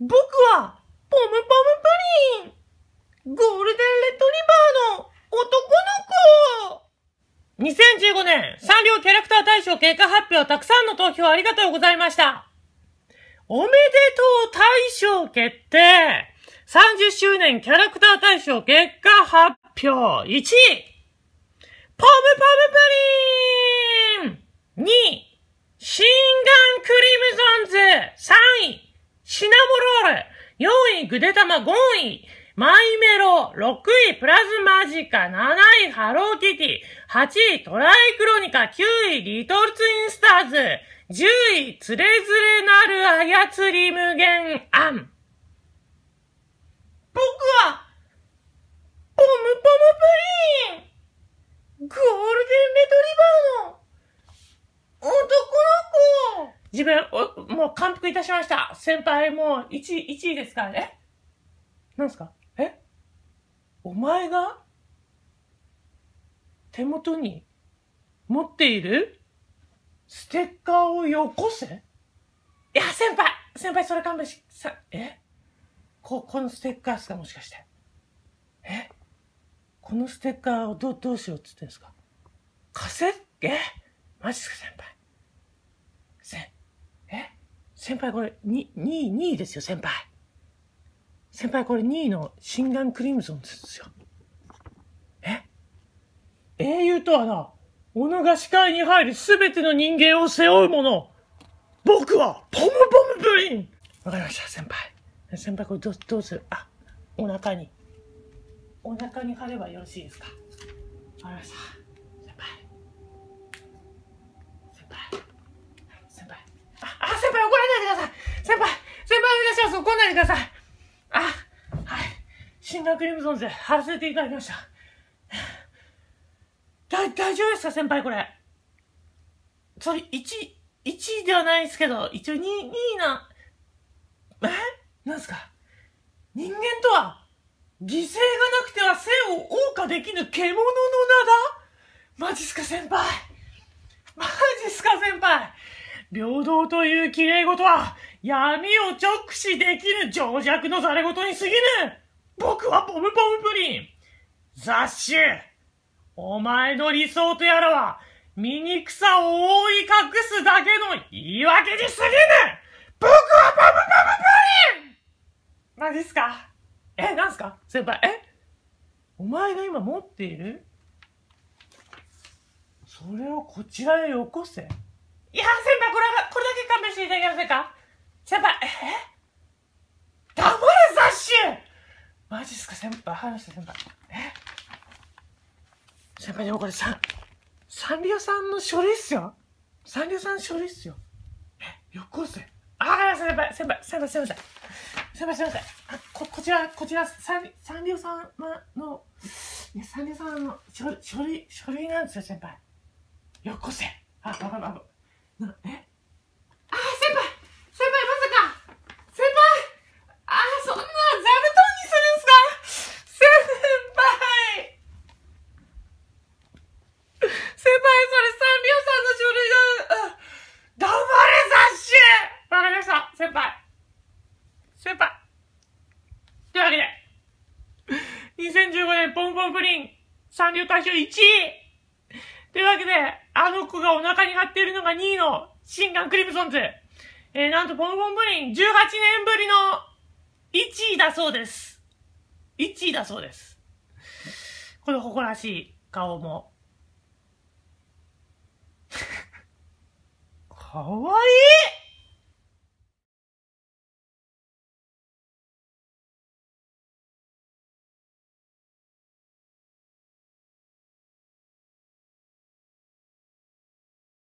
僕は、ポムポムプリンゴールデンレトリバーの男の子 !2015 年、サンリオキャラクター大賞結果発表たくさんの投票ありがとうございました。おめでとう大賞決定 !30 周年キャラクター大賞結果発表 !1 位ポムポムプリン !2 位シンガンクリムゾンズ !3 位シナモロール !4 位グデタマ5位マイメロ。6位。プラズマジカ。7位。ハローキティ。8位。トライクロニカ。9位。リトルツインスターズ。10位。つれづれなる操り無限。案僕は。ポムポムプリン。ゴールデンレトリバーの。男の子。自分、お、もう感服いたしました。先輩、もう、1位、1位ですからね。なんすか？え？お前が？手元に持っている？ステッカーをよこせ？いや、先輩！先輩、それ勘弁し、さ、え？こ、このステッカーですか？もしかして。え？このステッカーをど、どうしようって言ってんですか？貸せっえマジっすか、先輩。せ、え？先輩これ、に、2位、2位ですよ、先輩。先輩これ2位のシンガンクリムゾンですよ。え？英雄とはな、己が視界に入るすべての人間を背負うもの。僕は、ポムポムプリンわかりました、先輩。先輩これどう、どうする？あ、お腹に。お腹に貼ればよろしいですか？わかりました。先輩。先輩。先輩。あ、あ、先輩怒らないでください先輩先輩お願いします怒んないでくださいあ、はい。シンガークリムゾンズ貼らせていただきました。だ、大丈夫ですか先輩これ？それ、1、1位ではないですけど、一応2、2位な、え？なんすか？人間とは、犠牲がなくては生を謳歌できぬ獣の名だ？マジっすか先輩？マジっすか先輩？平等という綺麗事は闇を直視できぬ情弱のざれ事に過ぎぬ！僕はポムポムプリン。雑種。お前の理想とやらは醜さを覆い隠すだけの言い訳に過ぎぬ僕はポムポムプリン。マジっすか？え、なんすか？先輩、え？お前が今持っている？それをこちらへよこせ。いや、先輩、これが、これだけ勘弁していただけませんか？先輩、え？黙れ、雑種。マジっすか、先輩、話して、先輩。え？先輩、でもこれさ、サンリオさんの書類っすよサンリオさん書類っすよえ、よこせ。あ、わかりました、先輩、先輩、先輩、すいません。すいません、すいません。あ、こ、こちら、こちら、サン、サンリオさんの、いや、サンリオさんの書書類、書類なんですよ、先輩。よこせ。あ、わかるわかる。な、えあ、先輩先輩、まさか先輩あ、そんな、座布団にするんすか先輩先輩、それサンリオさんの書類が、あ黙れ、雑種わかりました、先輩。先輩。というわけで、2015年ポンポンプリン、サンリオ大賞1位というわけで、あの子がお腹に張っているのが2位のシンガンクリムソンズ。えー、なんとポンポンプリン18年ぶりの1位だそうです。1位だそうです。この誇らしい顔も。かわいい。